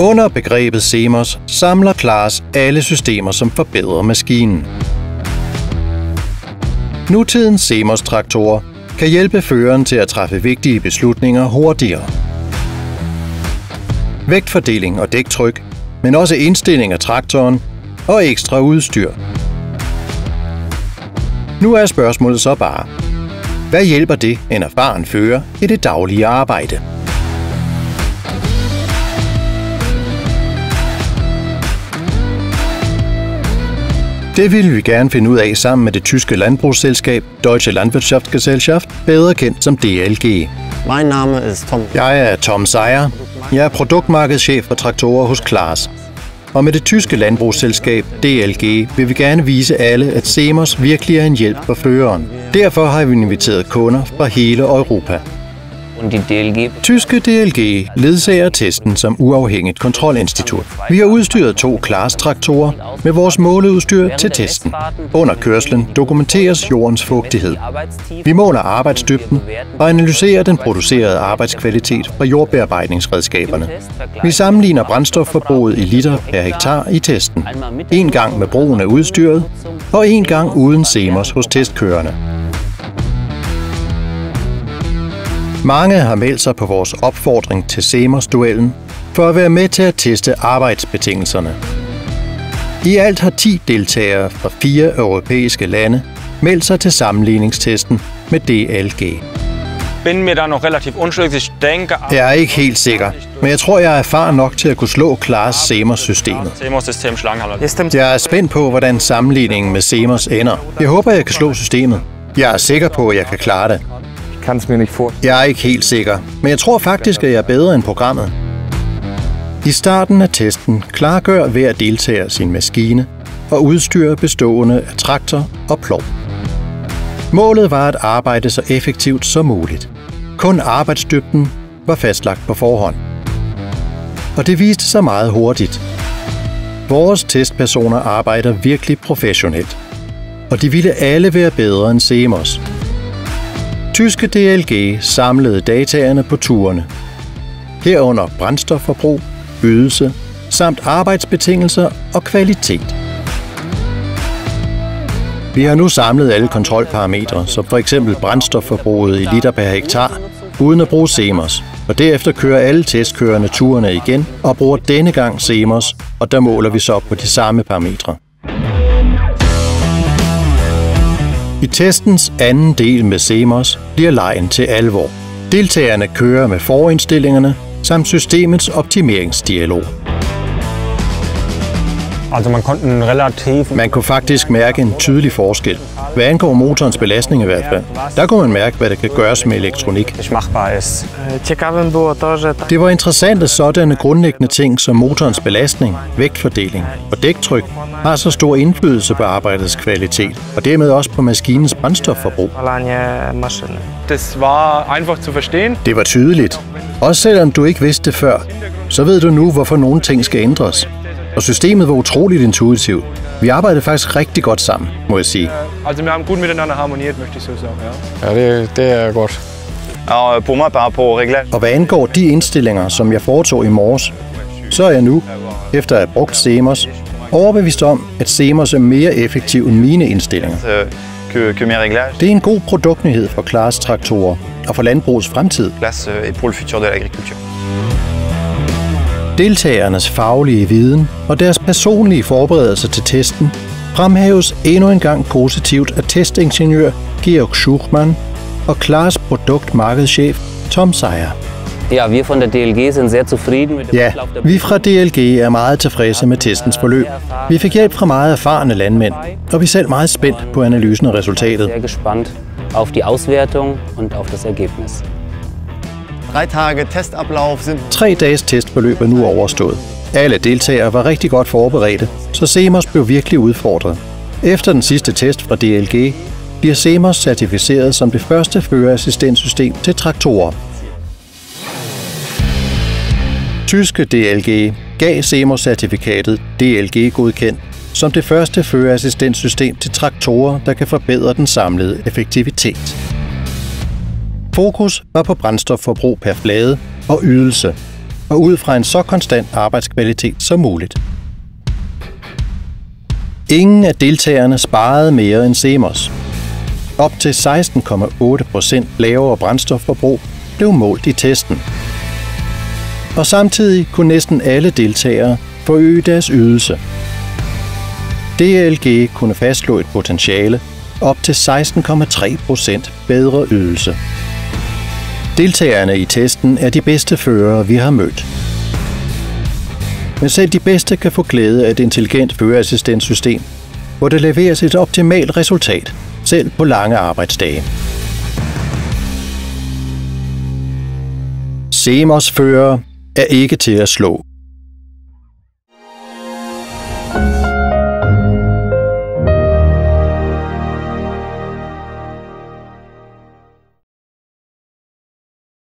Under begrebet Semos samler Klaas alle systemer, som forbedrer maskinen. Nutidens Semos-traktorer kan hjælpe føreren til at træffe vigtige beslutninger hurtigere. Vægtfordeling og dæktryk, men også indstilling af traktoren og ekstra udstyr. Nu er spørgsmålet så bare, hvad hjælper det en erfaren fører i det daglige arbejde? Det ville vi gerne finde ud af sammen med det tyske landbrugsselskab Deutsche Landwirtschaftsgesellschaft, bedre kendt som DLG. Mein Name ist Tom. Jeg er Tom Sejer. Jeg er produktmarkedschef for traktorer hos Klaas. Og med det tyske landbrugsselskab DLG vil vi gerne vise alle, at Semos virkelig er en hjælp for føreren. Derfor har vi inviteret kunder fra hele Europa. Und die DLG Tyske DLG ledsager testen som uafhængigt kontrolinstitut. Vi har udstyret to Klaas-traktorer med vores måleudstyr til testen. Under kørslen dokumenteres jordens fugtighed. Vi måler arbejdsdybden og analyserer den producerede arbejdskvalitet fra jordbearbejdningsredskaberne. Vi sammenligner brændstofforbruget i liter per hektar i testen. En gang med brugen af udstyret, og en gang uden SEMOS hos testkørerne. Mange har meldt sig på vores opfordring til SEMOS-duellen for at være med til at teste arbejdsbetingelserne. I alt har 10 deltagere fra fire europæiske lande meldt sig til sammenligningstesten med DLG. bin mir da noch relativ unschlüssig. Ich denke, Jeg er ikke helt sikker, men jeg tror, jeg er erfaren nok til at kunne slå. CMOS-System Schlangenhalter. Jeg er spændt på, hvordan sammenligningen med SEMOS ender. Jeg håber, jeg kan slå systemet. Jeg er sikker på, at jeg kan klare det kann es mir nicht vor. Jeg er ikke helt sikker, men jeg tror faktisk, at jeg er bedre end programmet. I starten af testen klargør hver deltager sin maskine og udstyr bestående af traktor og plov. Målet var at arbejde så effektivt som muligt. Kun arbejdsdybden var fastlagt på forhånd. Og det viste sig meget hurtigt. Vores testpersoner arbejder virkelig professionelt. Og de ville alle være bedre end Semos. Tyske DLG samlede dataerne på turene. Herunder brændstofforbrug, ydelse samt arbejdsbetingelser og kvalitet. Vi har nu samlet alle kontrolparametre, som for eksempel brændstofforbruget i liter per hektar, uden at bruge SEMOS. Og derefter kører alle testkørende turene igen og bruger denne gang SEMOS, og der måler vi så på de samme parametre. I testens anden del med SEMOS bliver lejen til alvor. Deltagerne kører med forindstillingerne samt systemets optimeringsdialog. Also man konnte einen relativ Man kunne faktisk mærke en tydelig forskel. Hvad angår motorens belastning i hvert fald. Der kunne man mærke, hvad der kan gøres med elektronik. Det var interessant, at sådanne grundlæggende ting som motorens belastning, vægtfordeling og dæktryk har så stor indflydelse på arbejdets kvalitet, og dermed også på maskinens brændstofforbrug. Det var tydeligt. Også selvom du ikke vidste det før, så ved du nu, hvorfor nogle ting skal ændres. Og systemet var utroligt intuitivt. Vi arbejdede faktisk rigtig godt sammen, må jeg sige. Also wir haben gut miteinander harmoniert, möchte ich so sagen. Ja. Ja, det, det er godt. Moi, par rapport au réglage, Og hvad angår de indstillinger, som jeg foretog i morges, så er jeg nu, efter at have brugt Semos, overbevist om, at Semos er mere effektiv end mine indstillinger. Det er en god produktnyhed for Klaas traktorer og for landbrugets fremtid. place euh, et pour le futur de l'agriculture. Deltagernes faglige viden og deres personlige forberedelser til testen fremhæves endnu en gang positivt af testingeniør Georg Schuchmann og Klaas produktmarkedschef Tom Sejer. Ja, von der DLG sind sehr zufrieden dem Ja, vi fra DLG er meget tilfredse med testens forløb. Vi fik hjælp fra meget erfarne landmænd, og vi er selv meget spændt på analysen af resultatet. sehr gespannt auf die Auswertung und auf das Ergebnis. Drei Tage Testablauf sind Tre dages testforløb er nu overstået. Alle deltagere var rigtig godt forberedte, så Semos blev virkelig udfordret. Efter den sidste test fra DLG bliver Semos certificeret som det første førerassistentsystem til traktorer. Tyske DLG gav Semos-certifikatet DLG-godkendt som det første førerassistentsystem til traktorer, der kan forbedre den samlede effektivitet. Fokus var på brændstofforbrug per flade og ydelse, og ud fra en så konstant arbejdskvalitet som muligt. Ingen af deltagerne sparede mere end Semos. Op til 16,8 procent lavere brændstofforbrug blev målt i testen. Og samtidig kunne næsten alle deltagere forøge deres ydelse. DLG kunne fastslå et potentiale op til 16,3 procent bedre ydelse. Deltagerne i testen er de bedste førere, vi har mødt. Men selv de bedste kan få glæde af et intelligent førerassistentsystem, hvor det leveres et optimalt resultat, selv på lange arbejdsdage. Semos fører er ikke til at slå.